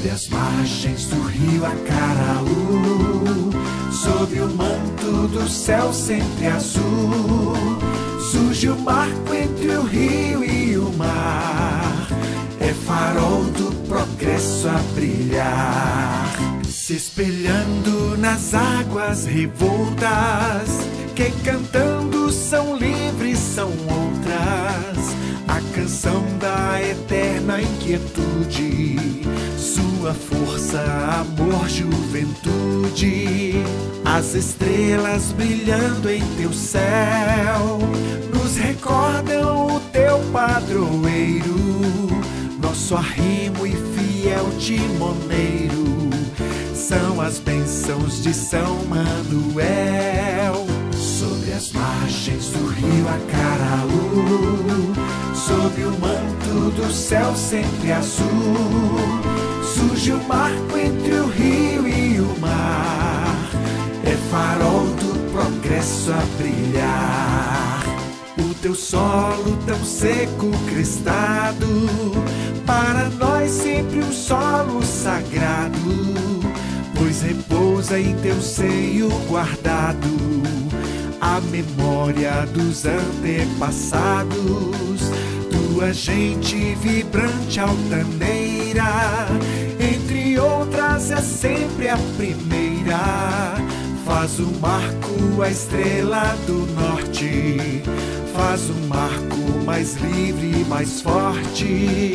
Sobre as margens do rio Acaraú, sob o manto do céu sempre azul, surge o marco entre o rio e o mar. É farol do progresso a brilhar, se espelhando nas águas revoltas, que cantando são livres, são outras. A canção eterna inquietude, sua força, amor, juventude. As estrelas brilhando em teu céu nos recordam o teu padroeiro, nosso arrimo e fiel timoneiro. São as bênçãos de São Manuel do céu sempre azul, surge o marco entre o rio e o mar, é farol do progresso a brilhar. O teu solo tão seco, crestado, para nós sempre um solo sagrado, pois repousa em teu seio guardado. A memória dos antepassados, tua gente vibrante altaneira, entre outras é sempre a primeira. Faz o marco a estrela do norte, faz o marco mais livre mais forte.